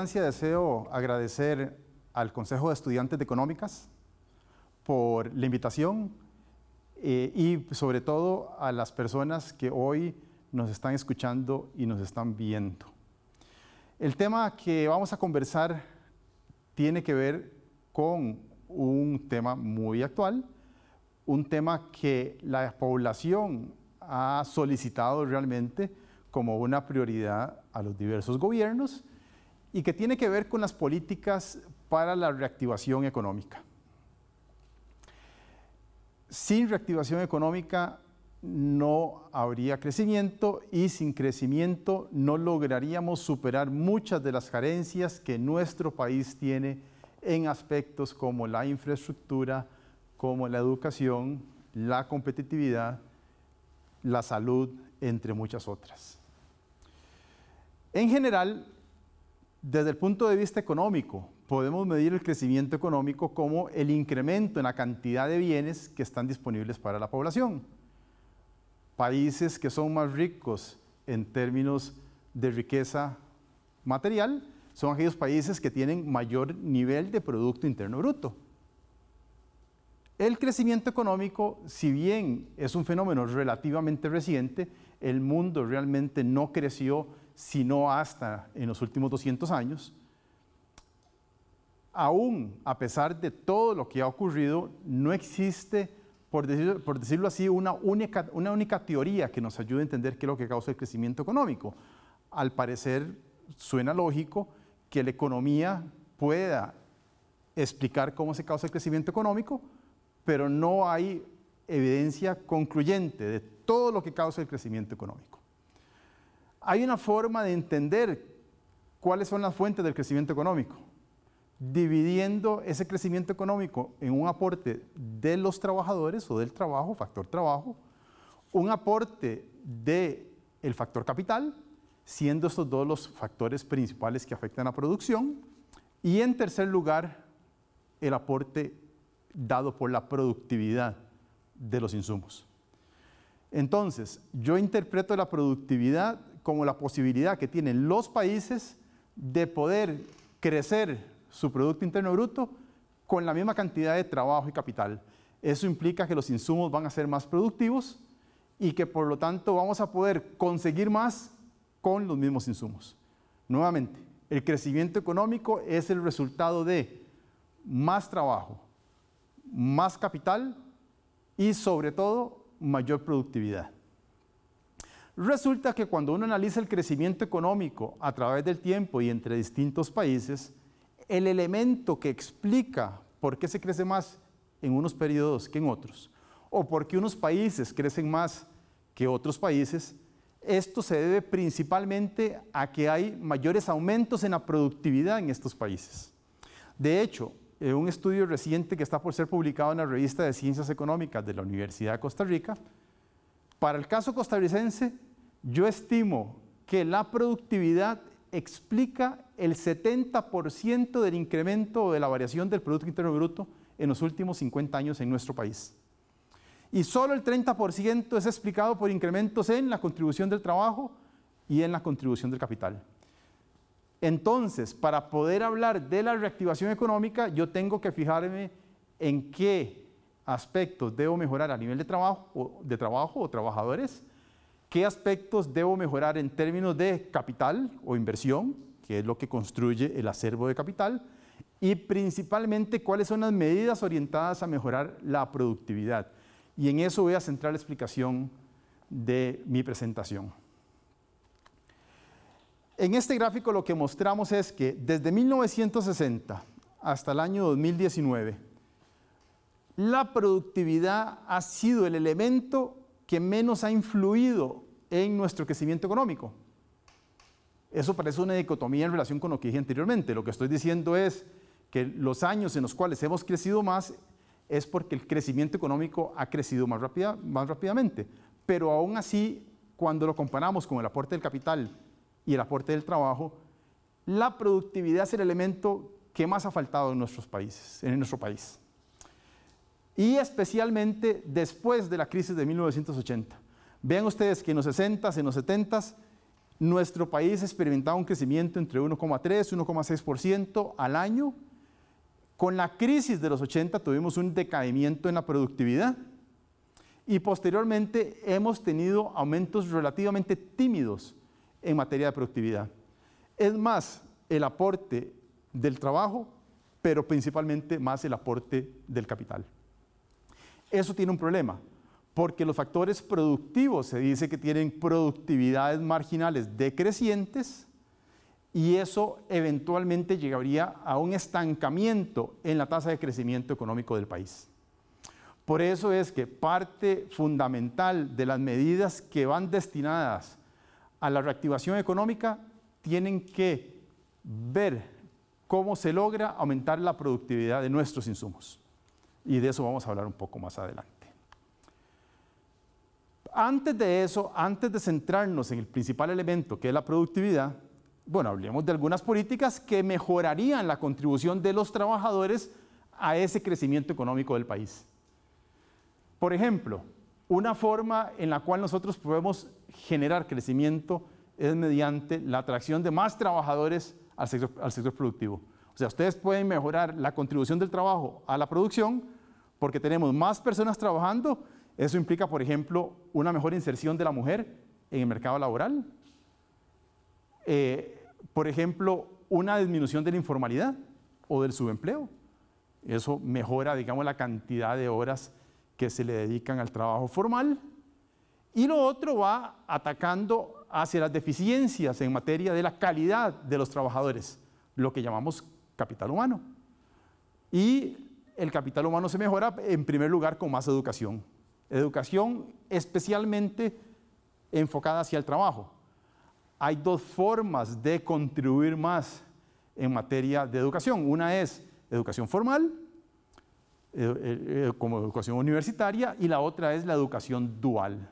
Instancia deseo agradecer al Consejo de Estudiantes de Económicas por la invitación eh, y sobre todo a las personas que hoy nos están escuchando y nos están viendo. El tema que vamos a conversar tiene que ver con un tema muy actual, un tema que la población ha solicitado realmente como una prioridad a los diversos gobiernos y que tiene que ver con las políticas para la reactivación económica. Sin reactivación económica no habría crecimiento y sin crecimiento no lograríamos superar muchas de las carencias que nuestro país tiene en aspectos como la infraestructura, como la educación, la competitividad, la salud, entre muchas otras. En general, desde el punto de vista económico, podemos medir el crecimiento económico como el incremento en la cantidad de bienes que están disponibles para la población. Países que son más ricos en términos de riqueza material son aquellos países que tienen mayor nivel de Producto Interno Bruto. El crecimiento económico, si bien es un fenómeno relativamente reciente, el mundo realmente no creció sino hasta en los últimos 200 años. Aún a pesar de todo lo que ha ocurrido, no existe, por decirlo, así, una única, una única teoría que nos ayude a entender qué es lo que causa el crecimiento económico. Al parecer, suena lógico que la economía pueda explicar cómo se causa el crecimiento económico, pero no hay evidencia concluyente de todo lo que causa el crecimiento económico. Hay una forma de entender cuáles son las fuentes del crecimiento económico, dividiendo ese crecimiento económico en un aporte de los trabajadores o del trabajo, factor trabajo, un aporte del el factor capital, siendo estos dos los factores principales que afectan a la producción, y en tercer lugar, el aporte dado por la productividad de los insumos. Entonces, yo interpreto la productividad como la posibilidad que tienen los países de poder crecer su Producto Interno Bruto con la misma cantidad de trabajo y capital. Eso implica que los insumos van a ser más productivos y que por lo tanto vamos a poder conseguir más con los mismos insumos. Nuevamente, el crecimiento económico es el resultado de más trabajo, más capital y sobre todo mayor productividad. Resulta que cuando uno analiza el crecimiento económico a través del tiempo y entre distintos países, el elemento que explica por qué se crece más en unos periodos que en otros, o por qué unos países crecen más que otros países, esto se debe principalmente a que hay mayores aumentos en la productividad en estos países. De hecho, en un estudio reciente que está por ser publicado en la revista de Ciencias Económicas de la Universidad de Costa Rica, para el caso costarricense, yo estimo que la productividad explica el 70% del incremento de la variación del Producto Interno Bruto en los últimos 50 años en nuestro país. Y solo el 30% es explicado por incrementos en la contribución del trabajo y en la contribución del capital. Entonces, para poder hablar de la reactivación económica, yo tengo que fijarme en qué aspectos debo mejorar a nivel de trabajo, de trabajo o trabajadores, qué aspectos debo mejorar en términos de capital o inversión, que es lo que construye el acervo de capital, y principalmente cuáles son las medidas orientadas a mejorar la productividad. Y en eso voy a centrar la explicación de mi presentación. En este gráfico lo que mostramos es que desde 1960 hasta el año 2019, la productividad ha sido el elemento que menos ha influido en nuestro crecimiento económico. Eso parece una dicotomía en relación con lo que dije anteriormente. Lo que estoy diciendo es que los años en los cuales hemos crecido más es porque el crecimiento económico ha crecido más, más rápidamente. Pero aún así, cuando lo comparamos con el aporte del capital y el aporte del trabajo, la productividad es el elemento que más ha faltado en nuestros países, en nuestro país y especialmente después de la crisis de 1980. Vean ustedes que en los 60s, en los 70s, nuestro país experimentaba un crecimiento entre 1,3 y 1,6% al año. Con la crisis de los 80 tuvimos un decaimiento en la productividad y posteriormente hemos tenido aumentos relativamente tímidos en materia de productividad. Es más el aporte del trabajo, pero principalmente más el aporte del capital. Eso tiene un problema, porque los factores productivos se dice que tienen productividades marginales decrecientes y eso eventualmente llegaría a un estancamiento en la tasa de crecimiento económico del país. Por eso es que parte fundamental de las medidas que van destinadas a la reactivación económica tienen que ver cómo se logra aumentar la productividad de nuestros insumos. Y de eso vamos a hablar un poco más adelante. Antes de eso, antes de centrarnos en el principal elemento que es la productividad, bueno, hablemos de algunas políticas que mejorarían la contribución de los trabajadores a ese crecimiento económico del país. Por ejemplo, una forma en la cual nosotros podemos generar crecimiento es mediante la atracción de más trabajadores al sector, al sector productivo. O sea, ustedes pueden mejorar la contribución del trabajo a la producción porque tenemos más personas trabajando. Eso implica, por ejemplo, una mejor inserción de la mujer en el mercado laboral. Eh, por ejemplo, una disminución de la informalidad o del subempleo. Eso mejora, digamos, la cantidad de horas que se le dedican al trabajo formal. Y lo otro va atacando hacia las deficiencias en materia de la calidad de los trabajadores, lo que llamamos capital humano. Y el capital humano se mejora en primer lugar con más educación. Educación especialmente enfocada hacia el trabajo. Hay dos formas de contribuir más en materia de educación. Una es educación formal, eh, eh, eh, como educación universitaria, y la otra es la educación dual.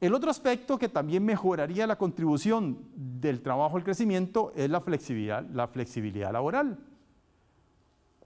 El otro aspecto que también mejoraría la contribución del trabajo al crecimiento es la flexibilidad, la flexibilidad laboral.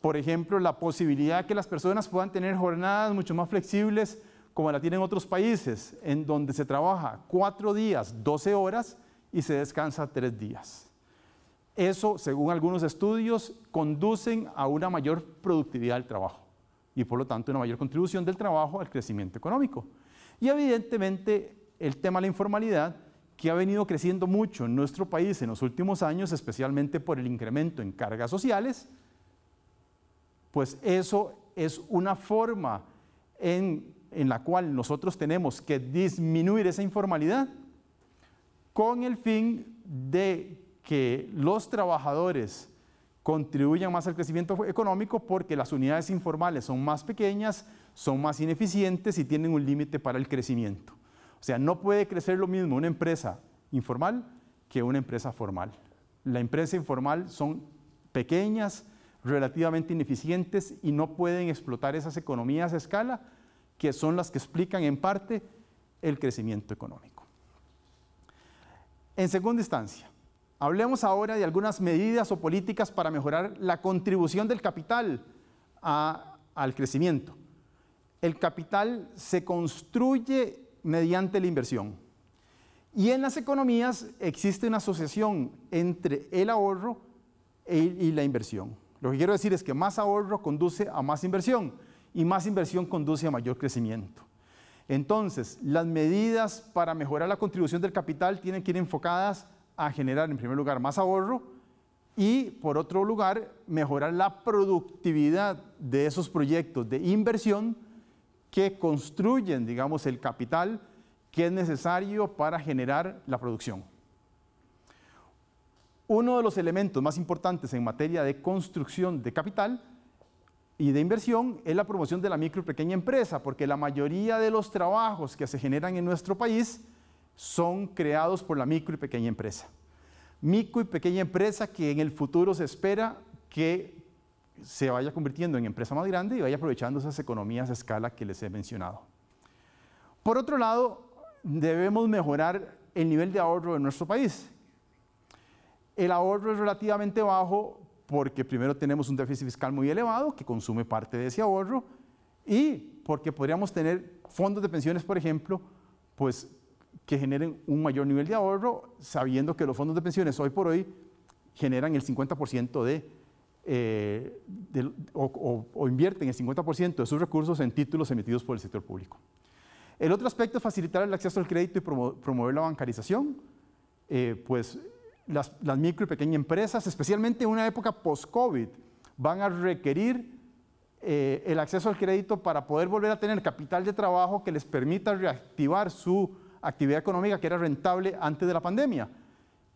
Por ejemplo, la posibilidad de que las personas puedan tener jornadas mucho más flexibles como la tienen otros países, en donde se trabaja cuatro días, 12 horas y se descansa tres días. Eso, según algunos estudios, conducen a una mayor productividad del trabajo y por lo tanto una mayor contribución del trabajo al crecimiento económico. Y evidentemente el tema de la informalidad, que ha venido creciendo mucho en nuestro país en los últimos años, especialmente por el incremento en cargas sociales, pues eso es una forma en, la cual nosotros tenemos que disminuir esa informalidad con el fin de que los trabajadores contribuyan más al crecimiento económico porque las unidades informales son más pequeñas, son más ineficientes y tienen un límite para el crecimiento. O sea, no puede crecer lo mismo una empresa informal que una empresa formal. La empresa informal son pequeñas, relativamente ineficientes y no pueden explotar esas economías a escala que son las que explican en parte el crecimiento económico. En segunda instancia, hablemos ahora de algunas medidas o políticas para mejorar la contribución del capital al crecimiento. El capital se construye mediante la inversión. Y en las economías existe una asociación entre el ahorro e, y la inversión. Lo que quiero decir es que más ahorro conduce a más inversión y más inversión conduce a mayor crecimiento. Entonces, las medidas para mejorar la contribución del capital tienen que ir enfocadas a generar, en primer lugar, más ahorro y, por otro lugar, mejorar la productividad de esos proyectos de inversión que construyen, digamos, el capital que es necesario para generar la producción. Uno de los elementos más importantes en materia de construcción de capital y de inversión es la promoción de la micro y pequeña empresa, porque la mayoría de los trabajos que se generan en nuestro país son creados por la micro y pequeña empresa. Micro y pequeña empresa que en el futuro se espera que se vaya convirtiendo en empresa más grande y vaya aprovechando esas economías a escala que les he mencionado. Por otro lado, debemos mejorar el nivel de ahorro de nuestro país. El ahorro es relativamente bajo porque primero tenemos un déficit fiscal muy elevado que consume parte de ese ahorro y porque podríamos tener fondos de pensiones, por ejemplo, pues que generen un mayor nivel de ahorro, sabiendo que los fondos de pensiones hoy por hoy generan el 50% de, eh, o, invierten el 50% de sus recursos en títulos emitidos por el sector público. El otro aspecto es facilitar el acceso al crédito y promover la bancarización. Eh, pues las, micro y pequeñas empresas, especialmente en una época post-COVID, van a requerir eh, el acceso al crédito para poder volver a tener capital de trabajo que les permita reactivar su actividad económica que era rentable antes de la pandemia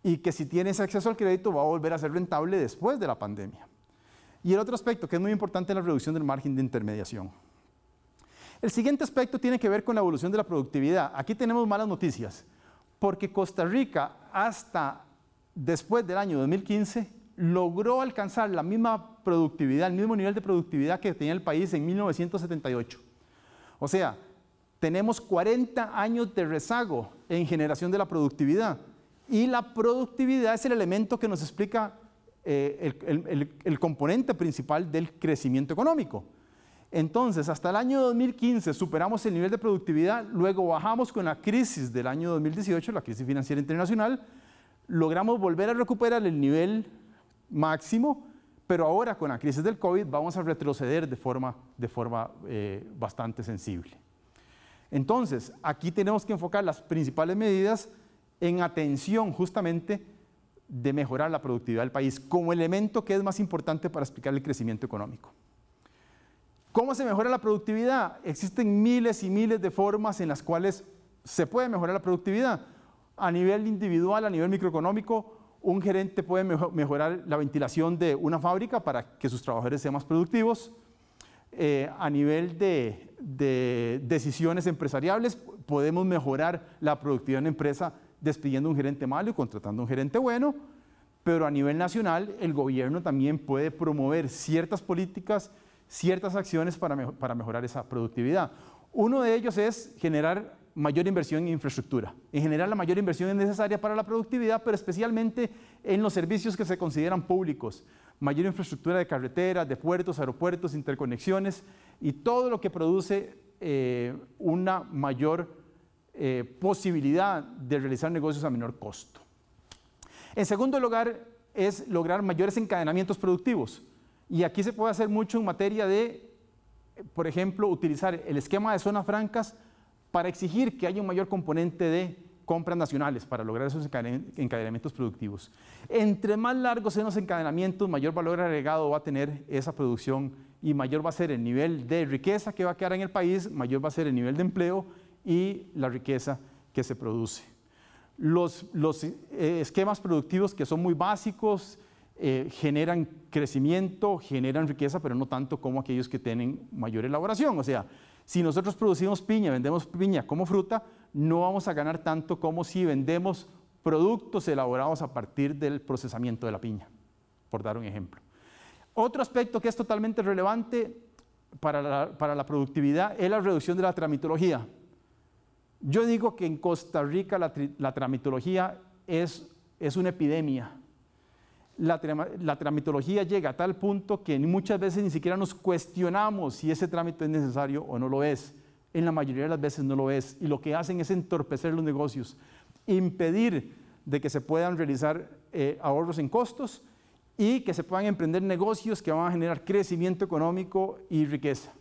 y que si tiene ese acceso al crédito va a volver a ser rentable después de la pandemia. Y el otro aspecto que es muy importante es la reducción del margen de intermediación. El siguiente aspecto tiene que ver con la evolución de la productividad. Aquí tenemos malas noticias, porque Costa Rica hasta después del año 2015 logró alcanzar la misma productividad, el mismo nivel de productividad que tenía el país en 1978. O sea, tenemos 40 años de rezago en generación de la productividad. Y la productividad es el elemento que nos explica eh, el, componente principal del crecimiento económico. Entonces, hasta el año 2015 superamos el nivel de productividad, luego bajamos con la crisis del año 2018, la crisis financiera internacional, logramos volver a recuperar el nivel máximo, pero ahora con la crisis del COVID vamos a retroceder de forma, de forma eh, bastante sensible. Entonces, aquí tenemos que enfocar las principales medidas en atención justamente de mejorar la productividad del país como elemento que es más importante para explicar el crecimiento económico. ¿Cómo se mejora la productividad? Existen miles y miles de formas en las cuales se puede mejorar la productividad. A nivel individual, a nivel microeconómico, un gerente puede mejorar la ventilación de una fábrica para que sus trabajadores sean más productivos. Eh, a nivel de, decisiones empresariales, podemos mejorar la productividad en la empresa despidiendo un gerente malo y contratando un gerente bueno, pero a nivel nacional el gobierno también puede promover ciertas políticas, ciertas acciones para mejorar esa productividad. Uno de ellos es generar mayor inversión en infraestructura. En general, la mayor inversión es necesaria para la productividad, pero especialmente en los servicios que se consideran públicos mayor infraestructura de carreteras, de puertos, aeropuertos, interconexiones y todo lo que produce eh, una mayor eh, posibilidad de realizar negocios a menor costo. En segundo lugar, es lograr mayores encadenamientos productivos. Y aquí se puede hacer mucho en materia de, por ejemplo, utilizar el esquema de zonas francas para exigir que haya un mayor componente de compras nacionales para lograr esos encadenamientos productivos. Entre más largos sean los encadenamientos, mayor valor agregado va a tener esa producción y mayor va a ser el nivel de riqueza que va a quedar en el país, mayor va a ser el nivel de empleo y la riqueza que se produce. Los, eh, esquemas productivos que son muy básicos eh, generan crecimiento, generan riqueza, pero no tanto como aquellos que tienen mayor elaboración. O sea, si nosotros producimos piña, vendemos piña como fruta, no vamos a ganar tanto como si vendemos productos elaborados a partir del procesamiento de la piña, por dar un ejemplo. Otro aspecto que es totalmente relevante para la, productividad es la reducción de la tramitología. Yo digo que en Costa Rica la, tramitología es, es, una epidemia. La, la, tramitología llega a tal punto que muchas veces ni siquiera nos cuestionamos si ese trámite es necesario o no lo es en la mayoría de las veces no lo es. Y lo que hacen es entorpecer los negocios, impedir de que se puedan realizar eh, ahorros en costos y que se puedan emprender negocios que van a generar crecimiento económico y riqueza.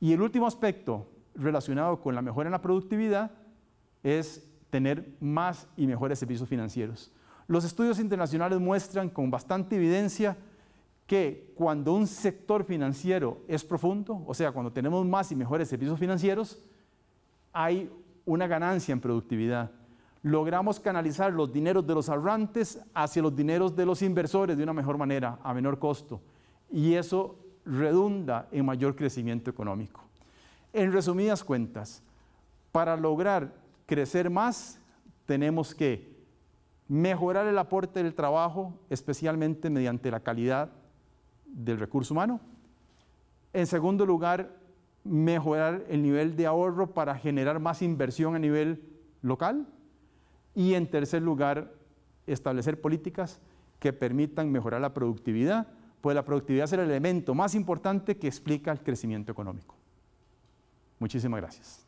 Y el último aspecto relacionado con la mejora en la productividad es tener más y mejores servicios financieros. Los estudios internacionales muestran con bastante evidencia que cuando un sector financiero es profundo, o sea, cuando tenemos más y mejores servicios financieros, hay una ganancia en productividad. Logramos canalizar los dineros de los ahorrantes hacia los dineros de los inversores de una mejor manera, a menor costo. Y eso redunda en mayor crecimiento económico. En resumidas cuentas, para lograr crecer más, tenemos que mejorar el aporte del trabajo, especialmente mediante la calidad del recurso humano. En segundo lugar, mejorar el nivel de ahorro para generar más inversión a nivel local. Y en tercer lugar, establecer políticas que permitan mejorar la productividad, pues la productividad es el elemento más importante que explica el crecimiento económico. Muchísimas gracias.